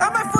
I'm a